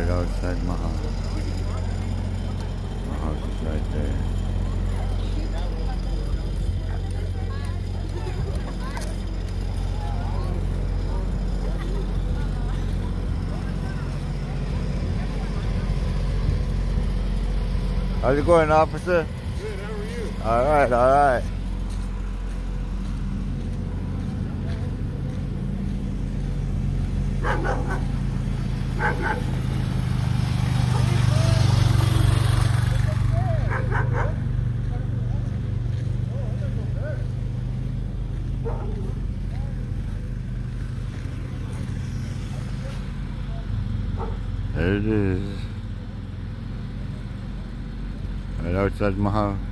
right outside my house. My house is right there. How's it going, officer? Good, how are you? All right, all right. Ha ha ha! There it is. Right outside my house.